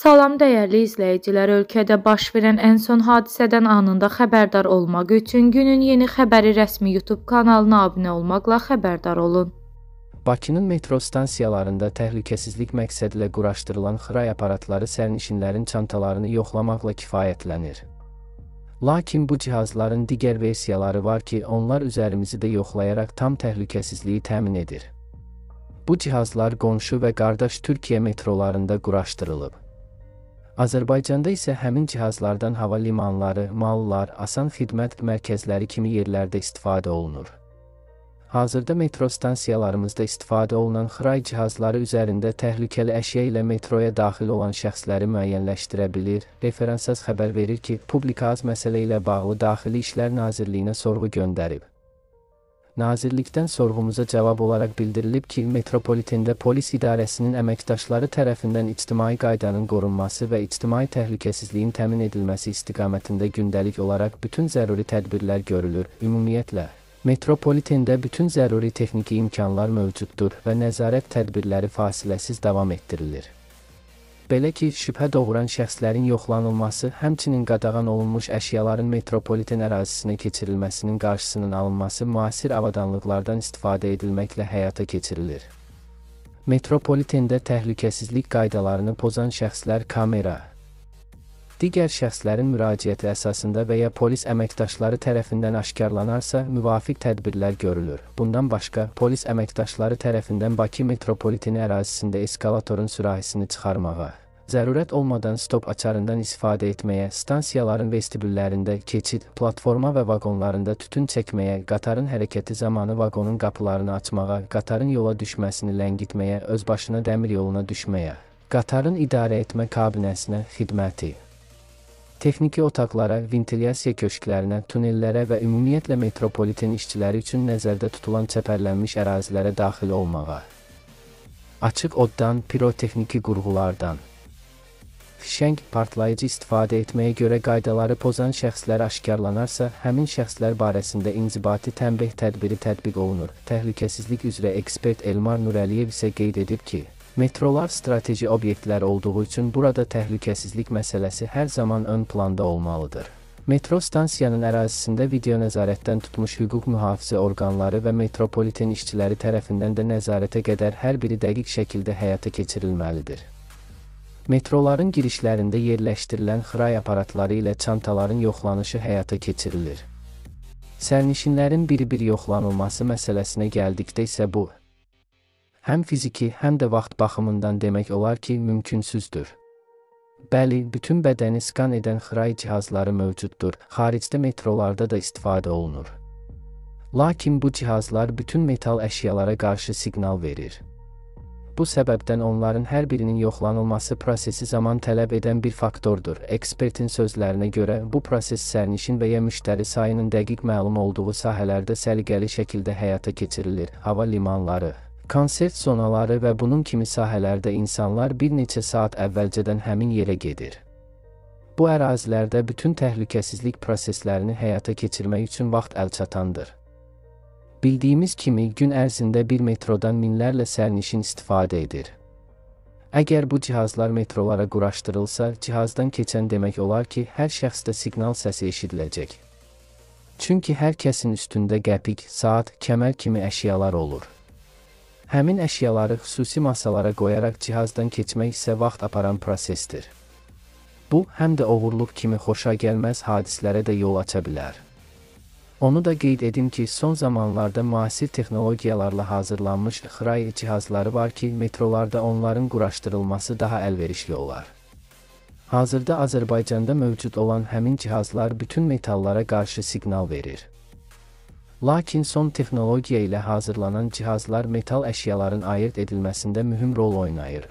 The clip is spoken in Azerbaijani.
Salam dəyərli izləyicilər, ölkədə baş verən ən son hadisədən anında xəbərdar olmaq üçün günün yeni xəbəri rəsmi YouTube kanalına abunə olmaqla xəbərdar olun. Bakının metro stansiyalarında təhlükəsizlik məqsədilə quraşdırılan xray aparatları sərnişinlərin çantalarını yoxlamaqla kifayətlənir. Lakin bu cihazların digər versiyaları var ki, onlar üzərimizi də yoxlayaraq tam təhlükəsizliyi təmin edir. Bu cihazlar qonşu və qardaş Türkiyə metrolarında quraşdırılıb. Azərbaycanda isə həmin cihazlardan hava limanları, mallar, asan xidmət mərkəzləri kimi yerlərdə istifadə olunur. Hazırda metro stansiyalarımızda istifadə olunan xray cihazları üzərində təhlükəli əşya ilə metroya daxil olan şəxsləri müəyyənləşdirə bilir. Referansas xəbər verir ki, Publikaz məsələ ilə bağlı Daxili İşlər Nazirliyinə sorğu göndərib. Nazirlikdən sorğumuza cavab olaraq bildirilib ki, metropolitində polis idarəsinin əməkdaşları tərəfindən ictimai qaydanın qorunması və ictimai təhlükəsizliyin təmin edilməsi istiqamətində gündəlik olaraq bütün zəruri tədbirlər görülür. Ümumiyyətlə, metropolitində bütün zəruri texniki imkanlar mövcuddur və nəzarət tədbirləri fasiləsiz davam etdirilir. Belə ki, şübhə doğuran şəxslərin yoxlanılması, həmçinin qadağan olunmuş əşyaların metropoliten ərazisinə keçirilməsinin qarşısının alınması müasir avadanlıqlardan istifadə edilməklə həyata keçirilir. Metropolitenda təhlükəsizlik qaydalarını pozan şəxslər kamera, digər şəxslərin müraciəti əsasında və ya polis əməkdaşları tərəfindən aşkarlanarsa, müvafiq tədbirlər görülür. Bundan başqa, polis əməkdaşları tərəfindən Bakı metropoliteni ərazisində eskalatorun sürahisini çıxarmağa, Zərurət olmadan stop açarından istifadə etməyə, stansiyaların vestibüllərində keçid, platforma və vaqonlarında tütün çəkməyə, qatarın hərəkəti zamanı vaqonun qapılarını açmağa, qatarın yola düşməsini ləngitməyə, öz başına dəmir yoluna düşməyə, qatarın idarə etmə kabinəsinə xidməti, texniki otaqlara, ventilyasiya köşklərinə, tunellərə və ümumiyyətlə metropoliten işçiləri üçün nəzərdə tutulan çəpərlənmiş ərazilərə daxil olmağa, açıq oddan, pirotexniki qurğulardan, fişəng partlayıcı istifadə etməyə görə qaydaları pozan şəxslər aşkarlanarsa, həmin şəxslər barəsində inzibati tənbeh tədbiri tətbiq olunur. Təhlükəsizlik üzrə ekspert Elmar Nurəliyev isə qeyd edib ki, metrolar strateji obyektlər olduğu üçün burada təhlükəsizlik məsələsi hər zaman ön planda olmalıdır. Metro stansiyanın ərazisində video nəzarətdən tutmuş hüquq mühafizə orqanları və metropoliten işçiləri tərəfindən də nəzarətə qədər hər biri dəqiq şəkildə həyata keçirilməlidir. Metroların girişlərində yerləşdirilən xray aparatları ilə çantaların yoxlanışı həyata keçirilir. Sərnişinlərin bir-bir yoxlanılması məsələsinə gəldikdə isə bu, həm fiziki, həm də vaxt baxımından demək olar ki, mümkünsüzdür. Bəli, bütün bədəni skan edən xray cihazları mövcuddur. Xaricdə metrolarda da istifadə olunur. Lakin bu cihazlar bütün metal əşyalara qarşı siqnal verir. Bu səbəbdən onların hər birinin yoxlanılması prosesi zaman tələb edən bir faktordur. Ekspertin sözlərinə görə bu proses sərnişin və ya müştəri sayının dəqiq məlum olduğu sahələrdə səliqəli şəkildə həyata keçirilir. Hava limanları, konsert zonaları və bunun kimi sahələrdə insanlar bir neçə saat əvvəlcədən həmin yerə gedir. Bu ərazilərdə bütün təhlükəsizlik proseslərini həyata keçirmək üçün vaxt əlçatandır. Bildiyimiz kimi gün ərzində bir metrodan minlərlə sərnişin istifadə edir. Əgər bu cihazlar metrolara quraşdırılsa, cihazdan keçən demək olar ki, hər şəxsdə siqnal səsi eşidiləcək. Çünki hər kəsin üstündə qəpik, saat, kəmər kimi əşyalar olur. Həmin əşyaları xüsusi masalara qoyaraq cihazdan keçmək isə vaxt aparan prosesdir. Bu, həm də oğurluq kimi xoşa gəlməz hadisələrə də yol aça bilər. Onu da qeyd edim ki, son zamanlarda müasir texnologiyalarla hazırlanmış ixrai cihazları var ki, metrolarda onların quraşdırılması daha əlverişli olar. Hazırda Azərbaycanda mövcud olan həmin cihazlar bütün metallara qarşı siqnal verir. Lakin son texnologiya ilə hazırlanan cihazlar metal əşyaların ayırt edilməsində mühüm rol oynayır.